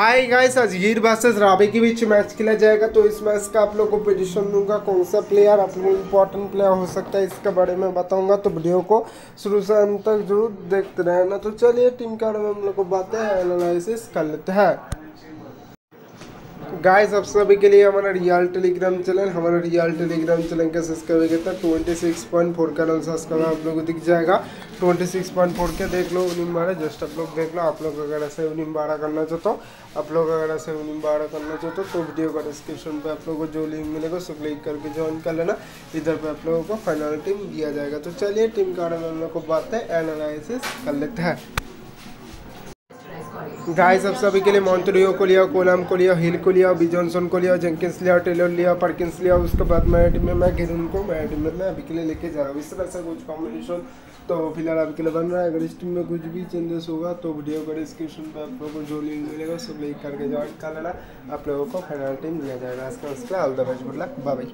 हाय guys अजगीर versus राबी के बीच match खेला जाएगा तो इस मैच का आप लोगों को पोजीशन दूँगा कौन सा प्लेयर आप लोगों इंपॉर्टेंट प्लेयर हो सकता है, इसके बारे में बताऊँगा तो वीडियो को शुरू से अंत तक ज़रूर देखते रहना। तो चलिए टीम के बारे में हम लोग को बातें एनालिसिस कर लेते हैं। गाइस अब सभी के लिए हमारा रियल टेलीग्राम चैनल हमारा रियल टेलीग्राम चैनल का सब्सक्राइब किया ट्वेंटी सिक्स पॉइंट फोर का रन सब्सक्राइब आप लोगों को दिख जाएगा। ट्वेंटी सिक्स पॉइंट फोर के देख लो उन्हीं बारह जस्ट आप लोग देख लो, आप लोग अगर ऐसे उन्हीं बारह करना चाहते हो, आप लोग अगर ऐसे उन्हीं बारह करना चाहते हो तो वीडियो का डिस्क्रिप्शन पे आप लोगों को जो लिंक मिलेगा उसको क्लिक करके ज्वाइन कर लेना। इधर पे आप लोगों को फाइनल टीम दिया जाएगा। तो चलिए टीम के में हम लोग को बातें एनालिस कर लेते हैं। गाइस अब सभी के लिए मॉन्टरियो को लिया कोलम को लिया हिल को लिया बिजॉनसन को लिया जेंकिंस लिया टेलर लिया परकिंस लिया, उसके बाद मैं टीम में, मैं गिरुन को, मैं टीम में, मैं अभी के लिए लेके जा रहा हूँ। इस तरह से कुछ कॉम्बिनेशन तो फ़िलहाल अभी के लिए बन रहा है। अगर इस टीम में कुछ भी चेंजेस होगा तो वीडियो का डिस्क्रिप्शन पर आप लोगों को जो लिंक मिलेगा, सब क्लिक करके ज्वाइन कर लेना। आप लोगों को फाइनल टीम दिया जाएगा। इसका उसके all the best good luck bye